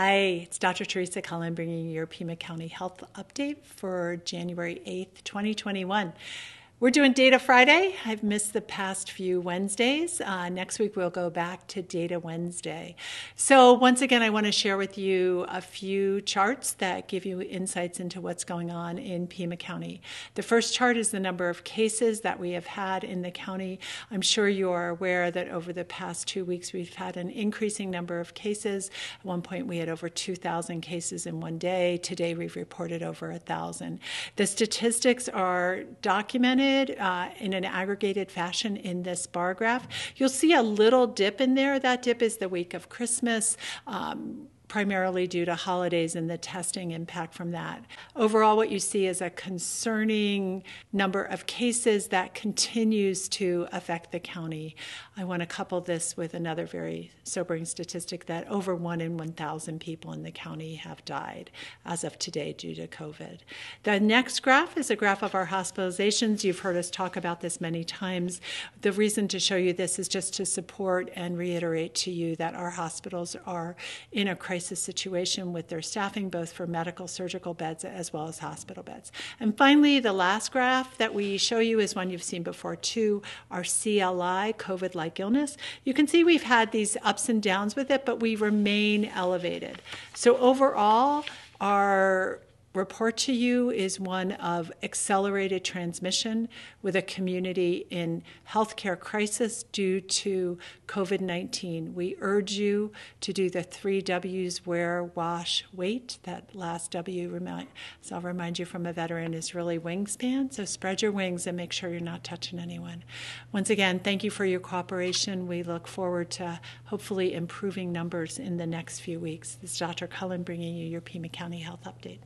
Hi, it's Dr. Teresa Cullen bringing you your Pima County Health Update for January 8th, 2021. We're doing Data Friday. I've missed the past few Wednesdays. Uh, next week, we'll go back to Data Wednesday. So, once again, I want to share with you a few charts that give you insights into what's going on in Pima County. The first chart is the number of cases that we have had in the county. I'm sure you are aware that over the past two weeks, we've had an increasing number of cases. At one point, we had over 2,000 cases in one day. Today, we've reported over 1,000. The statistics are documented uh, in an aggregated fashion in this bar graph. You'll see a little dip in there. That dip is the week of Christmas. Um, primarily due to holidays and the testing impact from that. Overall, what you see is a concerning number of cases that continues to affect the county. I want to couple this with another very sobering statistic that over one in 1,000 people in the county have died as of today due to COVID. The next graph is a graph of our hospitalizations. You've heard us talk about this many times. The reason to show you this is just to support and reiterate to you that our hospitals are in a crisis crisis situation with their staffing, both for medical, surgical beds, as well as hospital beds. And finally, the last graph that we show you is one you've seen before too, our CLI, COVID like illness. You can see we've had these ups and downs with it, but we remain elevated. So overall, our report to you is one of accelerated transmission with a community in healthcare crisis due to COVID 19. We urge you to do the three W's wear, wash, wait. That last W, so I'll remind you from a veteran, is really wingspan. So spread your wings and make sure you're not touching anyone. Once again, thank you for your cooperation. We look forward to hopefully improving numbers in the next few weeks. This is Dr. Cullen bringing you your Pima County Health Update.